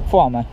Pico